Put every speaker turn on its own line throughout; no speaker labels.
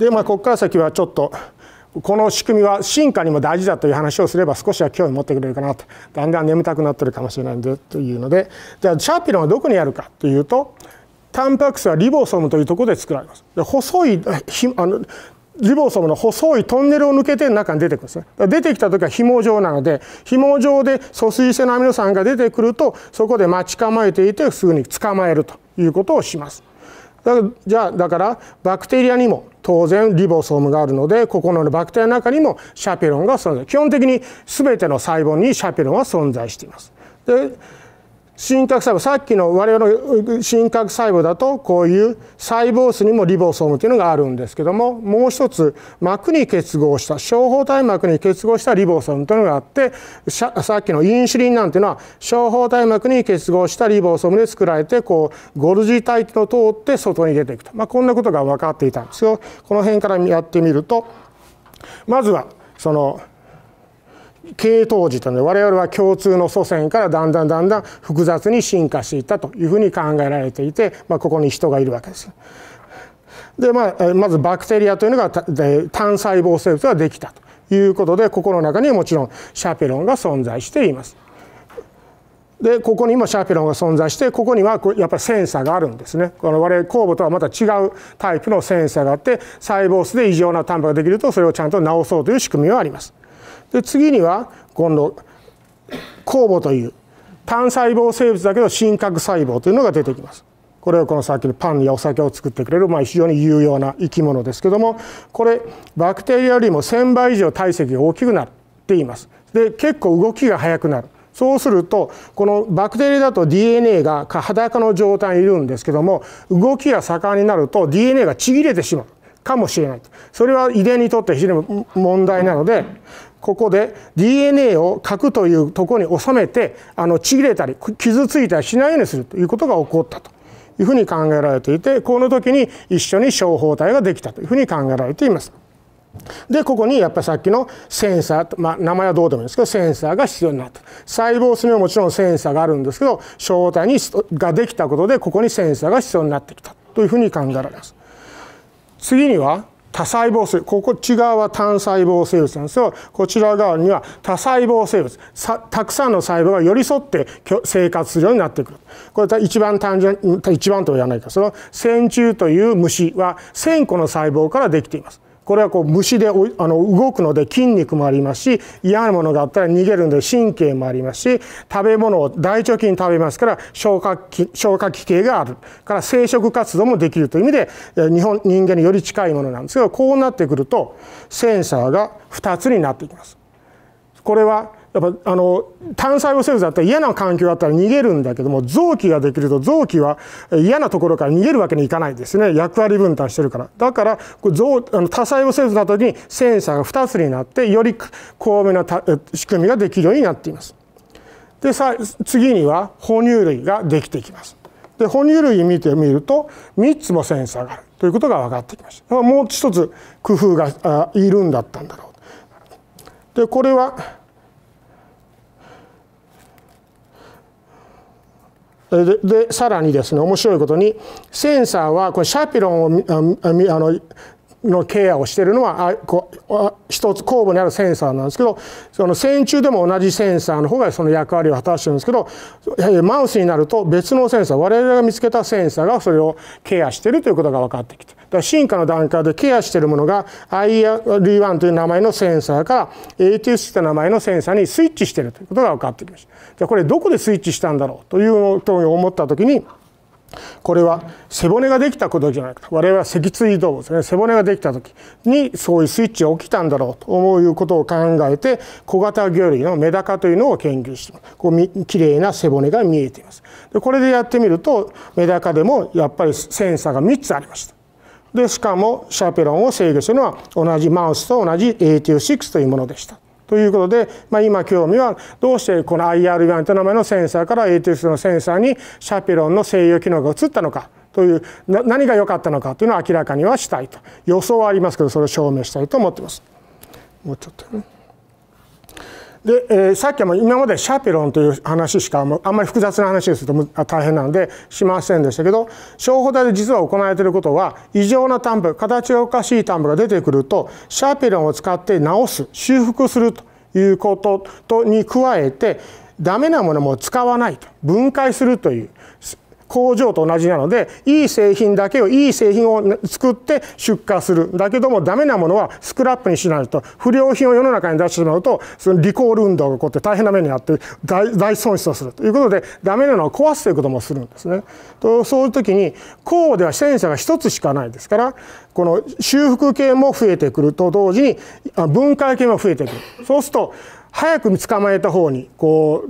でまあここから先はちょっとこの仕組みは進化にも大事だという話をすれば少しは興味持ってくれるかなとだんだん眠たくなってるかもしれないんでというのでじゃあシャーピロンはどこにあるかというとタンパク質はリボソームというところで作られます。で細いあのリボソームの細いトンネルを抜けて中に出てくるんですね。出てきた時は紐状なので紐状で疎水性のアミノ酸が出てくるとそこで待ち構えていてすぐに捕まえるということをします。だかじゃあだからバクテリアにも当然リボソームがあるのでここのバクテリアの中にもシャペロンが存在基本的に全ての細胞にシャペロンは存在しています。で真核細胞さっきの我々の真核細胞だとこういう細胞質にもリボソームというのがあるんですけどももう一つ膜に結合した小胞体膜に結合したリボソームというのがあってさっきのインシュリンなんていうのは小胞体膜に結合したリボソームで作られてこうゴルジ体と通って外に出ていくと、まあ、こんなことが分かっていたんですよ。この辺からやってみるとまずはその系統時というので我々は共通の祖先からだんだんだんだん複雑に進化していったというふうに考えられていて、まあ、ここに人がいるわけです。で、まあ、まずバクテリアというのが単細胞生物ができたということでここの中にもちろんシャペロンが存在しています。でここにもシャペロンが存在してここにはやっぱりセンサーがあるんですねこの我々酵母とはまた違うタイプのセンサーがあって細胞質で異常なタンパができるとそれをちゃんと治そうという仕組みはあります。で次には今度酵母という単細胞生物だけど真核細胞というのが出てきます。これはこのさっきのパンやお酒を作ってくれる、まあ、非常に有用な生き物ですけどもこれバクテリアよりも1,000倍以上体積が大きくなっています。で結構動きが速くなる。そうするとこのバクテリアだと DNA が裸の状態にいるんですけども動きが盛んになると DNA がちぎれてしまうかもしれないそれは遺伝にとって非常に問題なのでここで DNA を核というところに収めてあのちぎれたり傷ついたりしないようにするということが起こったというふうに考えられていてこの時に一緒に小胞体ができたというふうに考えられています。でここにやっぱりさっきのセンサー、まあ、名前はどうでもいいんですけどセンサーが必要になった細胞質にはもちろんセンサーがあるんですけど小胞体にができたことでここにセンサーが必要になってきたというふうに考えられます。次には多細胞生ここっち側は単細胞生物なんですよ。こちら側には多細胞生物。たくさんの細胞が寄り添って生活するようになってくる。これ一番単純一番とは言わないかその線虫という虫は1000個の細胞からできています。これはこう虫であの動くので筋肉もありますし嫌なものがあったら逃げるので神経もありますし食べ物を大腸菌食べますから消化器消化器系があるから生殖活動もできるという意味で日本人間により近いものなんですけどこうなってくるとセンサーが2つになってきます。これはやっぱあの単細胞生物だったら嫌な環境があったら逃げるんだけども臓器ができると臓器は嫌なところから逃げるわけにいかないですね役割分担してるからだから臓あの多細胞生物の時にセンサーが2つになってより巧妙な仕組みができるようになっています。でさ次には哺乳類ができていきます。で哺乳類見てみると3つもセンサーがあるということが分かってきました。もう一つ工夫がいるんだったんだろう。でこれはでさらにですね面白いことにセンサーはこれシャピロンをあののケアをしているのはあこあ一つ後部にあるセンサーなんですけどその線虫でも同じセンサーの方がその役割を果たしてるんですけどマウスになると別のセンサー我々が見つけたセンサーがそれをケアしているということが分かってきてだ進化の段階でケアしているものが IR1 という名前のセンサーから ATS という名前のセンサーにスイッチしているということが分かってきました。じゃあこれどこでスイッチしたんだろうというと思った時にこれは背骨ができたことじゃないか我々は脊椎動物ね。背骨ができた時にそういうスイッチが起きたんだろうと思うことを考えて小型魚類のメダカというのを研究してこうきれいな背骨が見えています。でこれでやってみるとメダカでもやっぱりセンサーが3つありました。でしかもシャペロンを制御するのは同じマウスと同じ AT6 というものでしたということで、まあ、今興味はどうしてこの IR1 という名前のセンサーから AT6 のセンサーにシャペロンの制御機能が移ったのかという何が良かったのかというのを明らかにはしたいと予想はありますけどそれを証明したいと思ってます。もうちょっとね。で、えー、さっきは今までシャペロンという話しかあんまり複雑な話ですと大変なんでしませんでしたけど小胞体で実は行われていることは異常なタンプ形がおかしいタンプが出てくるとシャペロンを使って直す修復するということとに加えてダメなものも使わないと分解するという工場と同じなのでいい製品だけをいい製品を作って出荷するだけどもダメなものはスクラップにしないと不良品を世の中に出してしまうとそのリコール運動が起こって大変な目にあって大損失をするということでダメなのを壊すということもするんですね。とそういう時に鋼ではセンサーが1つしかないですからこの修復系も増えてくると同時に分解系も増えてくる。そうすると早く捕まえた方にこ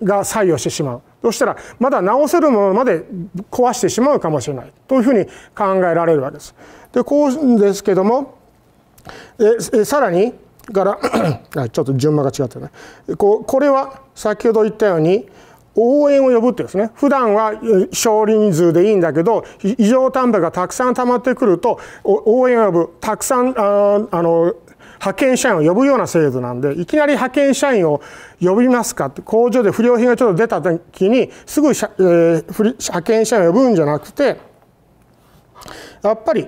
うが作用してしまう。そしたらまだ直せるものまで壊してしまうかもしれないというふうに考えられるわけです。でこうですけどもえさらにから ちょっと順番が違ってねここれは先ほど言ったように応援を呼ぶってですね普段は少人数でいいんだけど異常単価がたくさん溜まってくると応援を呼ぶたくさんああの派遣社員を呼ぶような制度なんでいきなり派遣社員を呼びますかって工場で不良品がちょっと出た時にすぐ、えー、派遣社員を呼ぶんじゃなくてやっぱり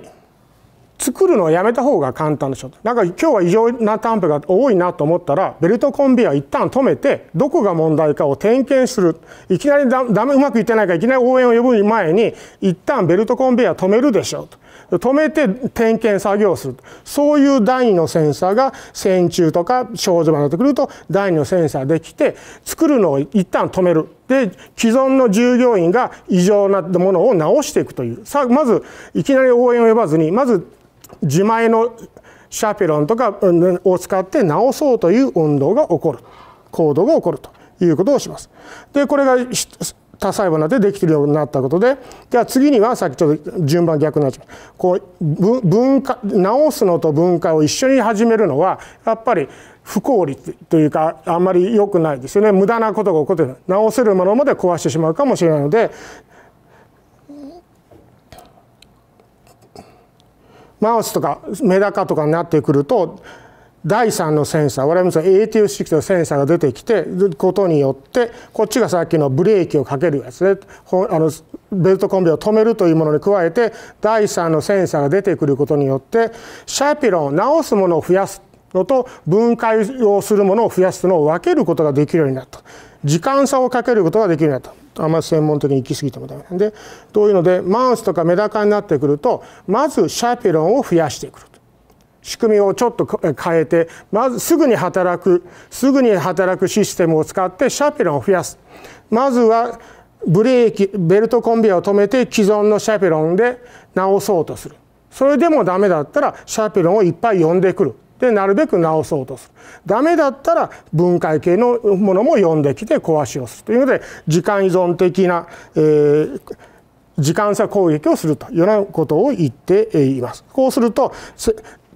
作るのをやめた方が簡単でしょなんか今日は異常な担保が多いなと思ったらベルトコンベヤー一旦止めてどこが問題かを点検するいきなりだダメうまくいってないからいきなり応援を呼ぶ前に一旦ベルトコンベヤー止めるでしょうと。止めて点検作業をするそういう第二のセンサーが線虫とか症状がなってくると第二のセンサーできて作るのを一旦止める。で既存の従業員が異常なものを直していくという。さあまずいきなり応援を呼ばずにまず自前のシャペロンとかを使って直そうという運動が起こる。行動が起こるということをします。でこれが多細胞になってできてるようになったことでじゃあ次にはさっきちょっと順番逆になっちゃう。こう分化直すのと分解を一緒に始めるのはやっぱり不効率というかあんまり良くないですよね。無駄なことが起こってる直せるものまで壊してしまうかもしれないのでマウスとかメダカとかになってくると第3のセンサー我々も AT6 のセンサーが出てきてことによってこっちがさっきのブレーキをかけるやつねあのベルトコンベを止めるというものに加えて第3のセンサーが出てくることによってシャピロンを直すものを増やすのと分解をするものを増やすのを分けることができるようになった。時間差をかけることができるようになった。あんまり専門的に行き過ぎてもダメなんで。というのでマウスとかメダカになってくるとまずシャピロンを増やしてくる仕組みをちょっと変えてまずすぐに働くすぐに働くシステムを使ってシャペロンを増やす。まずはブレーキベルトコンベヤを止めて既存のシャペロンで直そうとする。それでもダメだったらシャペロンをいっぱい呼んでくる。でなるべく直そうとする。ダメだったら分解系のものも呼んできて壊しをする。というので時間依存的な、えー時間差攻撃をするというようなことを言っています。こうすると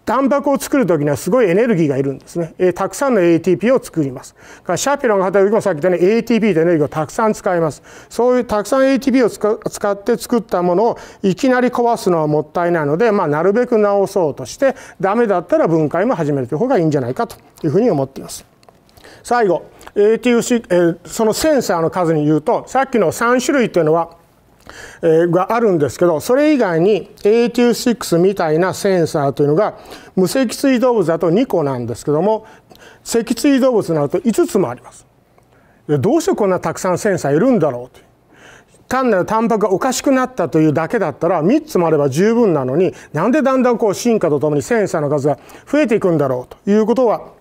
タンパクを作る時にはすごいエネルギーがいるんですね。えたくさんの ATP を作ります。からシャピロンが働く時もさっき言ったように ATP とエネルギーをたくさん使います。そういうたくさん ATP を使って作ったものをいきなり壊すのはもったいないので、まあ、なるべく直そうとしてダメだったら分解も始めるという方がいいんじゃないかというふうに思っています。最後 ATUC、えー、そのセンサーの数に言うとさっきの3種類というのはがあるんですけどそれ以外に A26 みたいなセンサーというのが無脊椎動物だと2個なんですけども脊椎動物になると5つもあります。どうしてこんなたくさんセンサーいるんだろうと単なるタンパクがおかしくなったというだけだったら3つもあれば十分なのになんでだんだんこう進化とともにセンサーの数が増えていくんだろうということは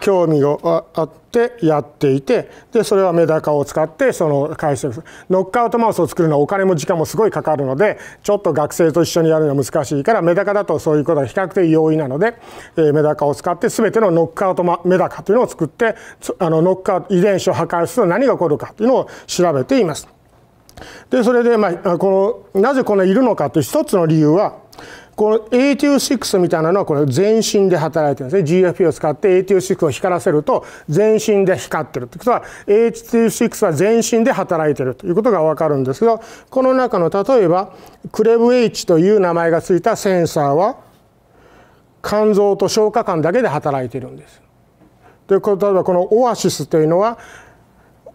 興味があってやっていてでそれはメダカを使ってその解析するノックアウトマウスを作るのはお金も時間もすごいかかるのでちょっと学生と一緒にやるのは難しいからメダカだとそういうことが比較的容易なので、えー、メダカを使って全てのノックアウトメダカというのを作ってあのノックアウト遺伝子を破壊すると何が起こるかというのを調べています。でそれで、まあ、このなぜこのいるのかという一つの理由はこの A26 みたいなのはこれ全身で働いてるんですね。GFP を使って A26 を光らせると全身で光ってるということは A26 は全身で働いてるということがわかるんですけどこの中の例えばクレブ H という名前がついたセンサーは肝臓と消化管だけで働いてるんです。で例えばこのオアシスというのは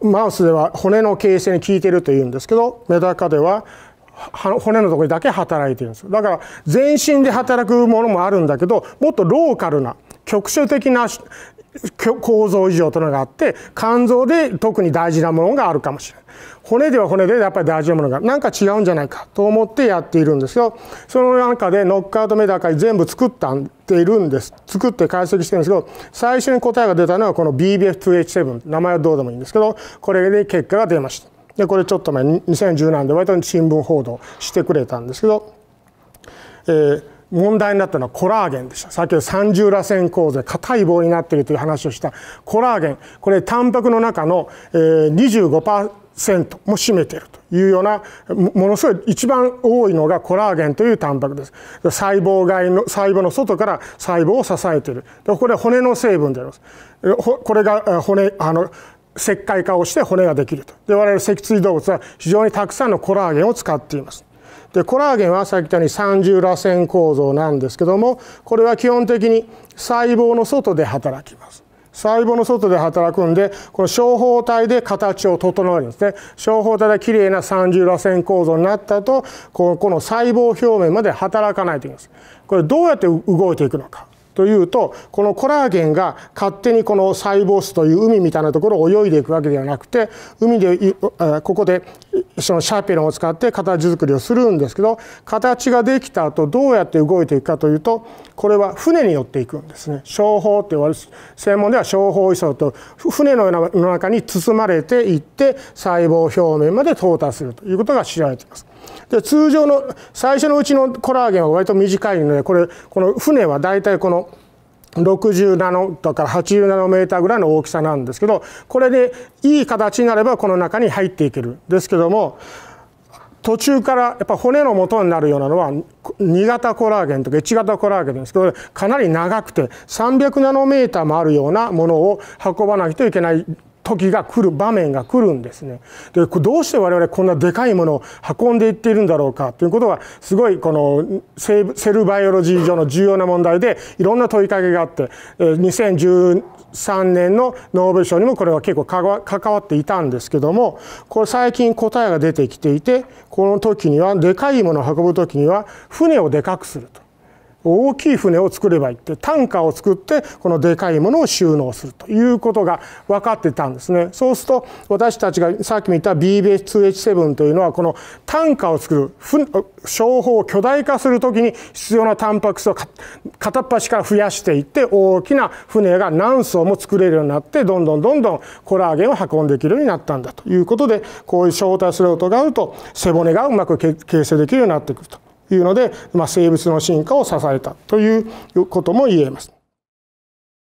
マウスでは骨の形成に効いているというんですけどメダカでは骨のところだけ働いてるんですだから全身で働くものもあるんだけどもっとローカルな局所的な構造異常というのがあって肝臓で特に大事なものがあるかもしれない。骨では骨でやっぱり大事なものが何か違うんじゃないかと思ってやっているんですよ。その中でノックアウトメダカに全部作ったているんです。作って解析してるんですけど最初に答えが出たのはこの BBF2H7 名前はどうでもいいんですけどこれで結果が出ました。でこれちょっと前2010年で割と新聞報道してくれたんですけど、えー問題になったのはコラーゲンでした。先ほど三重螺旋構造硬い棒になっているという話をしたコラーゲン。これタンパクの中の25%も占めているというようなものすごい一番多いのがコラーゲンというタンパクです。細胞外の細胞の外から細胞を支えている。これは骨の成分であります。これが骨あの石灰化をして骨ができると。で我々脊椎動物は非常にたくさんのコラーゲンを使っています。でコラーゲンはさっき言ったように三重螺旋構造なんですけどもこれは基本的に細胞の外で働きます。細胞の外で働くんでこの小胞体で形を整えるんですね小胞体できれいな三重螺旋構造になったとこの細胞表面まで働かないといけますこれどうやって動いていくのかというとこのコラーゲンが勝手にこの細胞質という海みたいなところを泳いでいくわけではなくて海でここでそのシャーペロンを使って形作りをするんですけど形ができた後どうやって動いていくかというとこれは船によっていくんですね商法って言われる専門では商法移送と船の中に包まれていって細胞表面まで到達するということが知られています。で通常の最初のうちのコラーゲンは割と短いのでこれこの船は大体この60ナノとか80ナノメーターぐらいの大きさなんですけどこれでいい形になればこの中に入っていける。ですけども途中からやっぱ骨の元になるようなのは2型コラーゲンとか1型コラーゲンですけどかなり長くて300ナノメーターもあるようなものを運ばないといけない時が来る場面が来るんですね。でどうして我々こんなでかいものを運んでいっているんだろうかということはすごいこのセルバイオロジー上の重要な問題でいろんな問いかけがあって2013年のノーベル賞にもこれは結構関わっていたんですけどもこれ最近答えが出てきていてこの時にはでかいものを運ぶ時には船をでかくすると。大きい船を作ればいいって単価を作ってこのでかいものを収納するということが分かってたんですね。そうすると私たちがさっきも言った BBS2H7 というのはこの単価を作る小胞を巨大化する時に必要なタンパク質を片っ端から増やしていって大きな船が何層も作れるようになってどんどんどんどんコラーゲンを運んできるようになったんだということでこういう小体スロートがあると背骨がうまく形成できるようになってくると。いうので、まあ、生物の進化を支えたということも言えます。